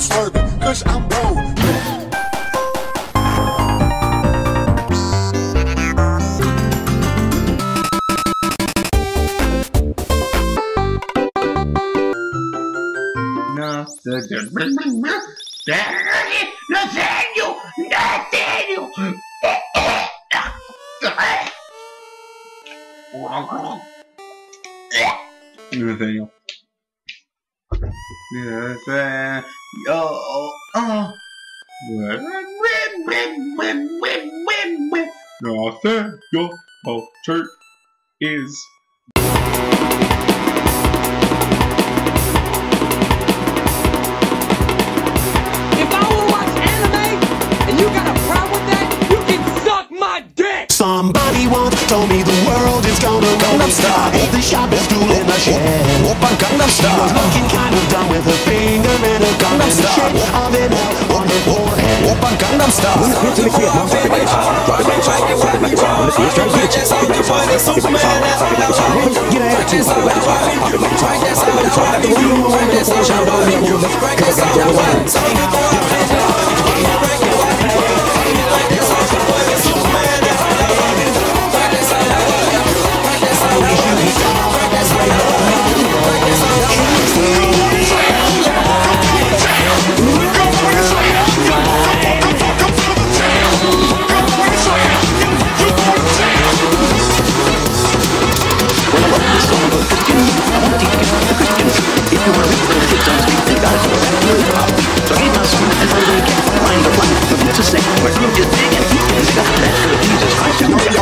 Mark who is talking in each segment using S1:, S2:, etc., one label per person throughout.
S1: is swerving, cause I'm bold.
S2: Nathaniel! Nathaniel! Nathaniel. Nathaniel. Oh, oh. Nathaniel. Oh, church is If
S3: I wanna watch anime and you got a problem with that, you can suck my dick!
S4: Somebody once told me the world is gonna roll me. I hit the sharpest tool in the shed. Open Gangnam Style. Was looking kind Gangnam Style. I'm in 오빤 강남 스타일 눈 흐르트는 키에 멈춰 빨리 가 빨리 빨리 가 빨리 빨리 가 오늘 뒤에 잘 이해치 빨리 빨리 가 빨리 빨리 가 빨리 빨리 가 오늘 이래 빨리 빨리 가 빨리 빨리 가 빨리
S3: 빨리 가 또 우유 우유 또 공샤 바로 미국 그래서 또 와인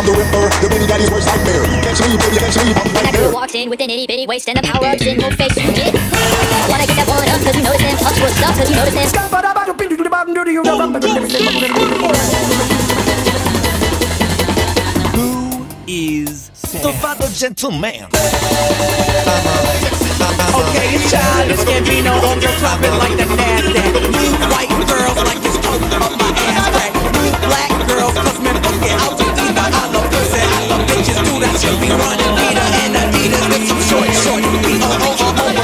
S5: the ripper, the
S1: baby daddy's worst nightmare. Catch me, baby, catch me, I'm
S5: right there. girl walks in with an itty bitty waist and the power ups in her face. Yeah. Wanna get that one up cause you notice him. Ups what's up cause you notice him. Who
S3: is the father gentleman? Okay, it's childish, can't be no longer flopping like the NASDAQ. New white girls like this coat up my ass crack. New black girls, cause men forget out that's you'll be running leader and Adidas with some short shorts. B-O-O-O-O.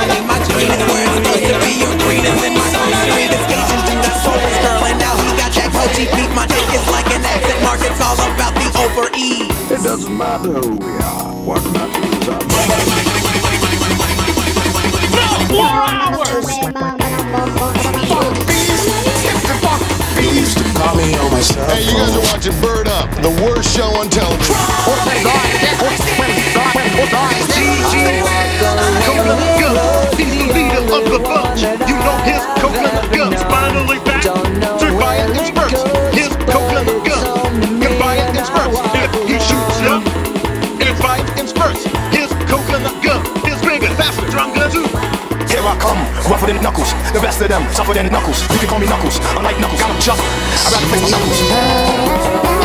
S2: Call me on my cell
S6: Hey, you guys are watching Bird Up, the
S1: worst
S6: show on television.
S3: He's the leader of the bunch. You know his coconut guns finally back
S6: Ruffle than knuckles, the rest of them suffer than knuckles. You can call me knuckles, I like knuckles, got them chuckle. I rather face my knuckles.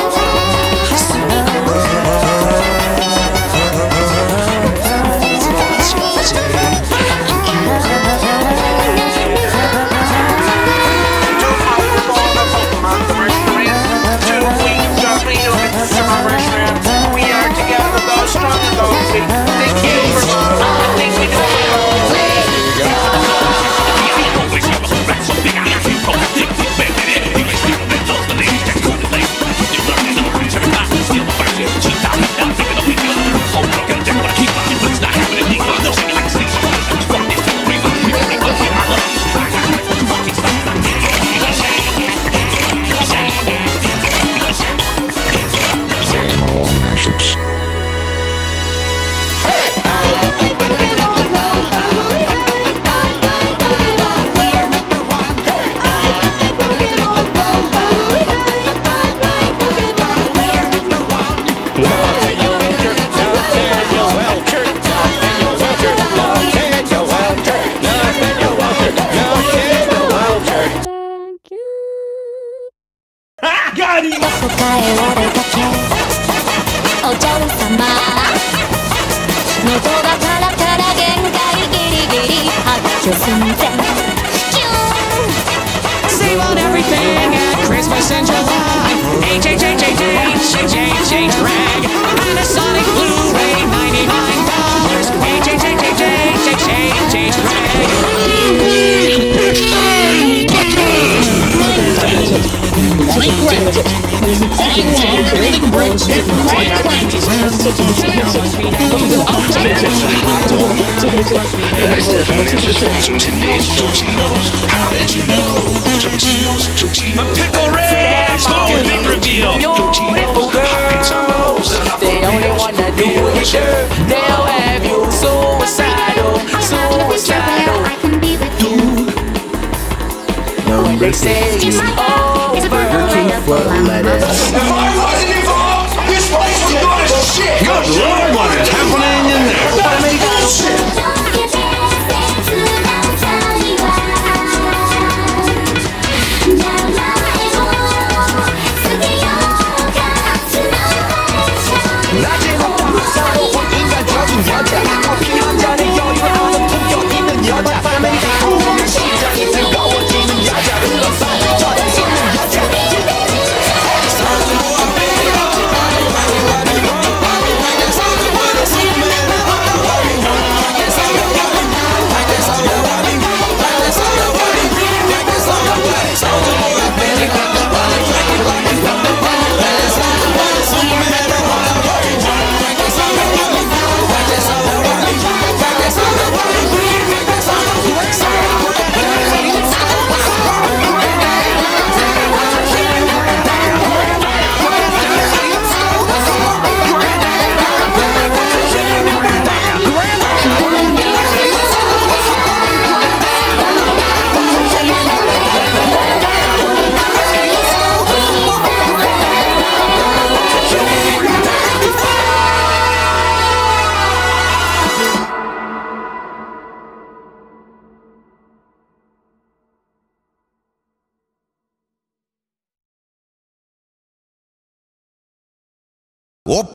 S7: something.
S8: Save on everything at Christmas and July. H H H H H H H H rag. My
S3: pickle red, smoking big reveal. Beautiful girls, they only wanna do it sure. They'll have you suicidal, suicidal. When they say it's over, looking for
S7: lettuce. If I
S9: wasn't involved, this place would go shit. Good lord, what is happening in there? What
S7: a shit! I'm fokin gen chokin Yon te
S3: Оп!